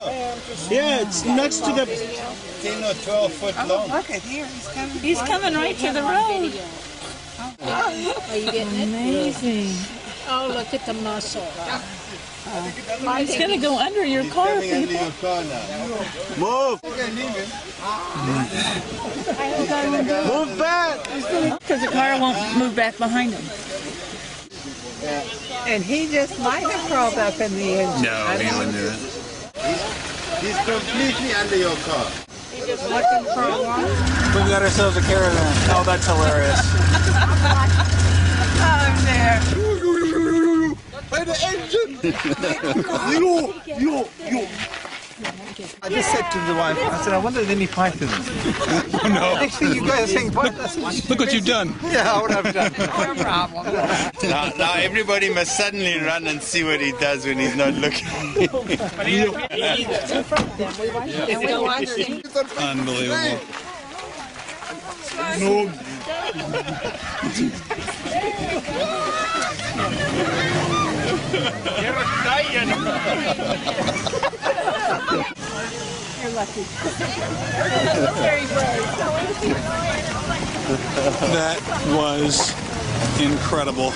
Yeah, it's next to the. 10 or 12 foot oh, long. Look at here, he's coming. He's coming right to the road. Oh, Are you getting it? Amazing. Oh, look at the muscle. He's gonna go under your car. Coming under your car now. Move! Move back! Because the car won't move back behind him. And he just might have crawled up in the engine. No, he wouldn't do it. He's completely under your car. He just looking for a walk. We got ourselves a caravan. Oh, that's hilarious. Oh, there. By the engine! yo, yo, yo. I just said to the wife, I said, I wonder if there are any pythons. Oh no! Next thing you guys are saying. Look what you've done. Yeah, what I've done. No problem. Now, now everybody must suddenly run and see what he does when he's not looking. Unbelievable. No. You're And we watched Unbelievable. That was incredible.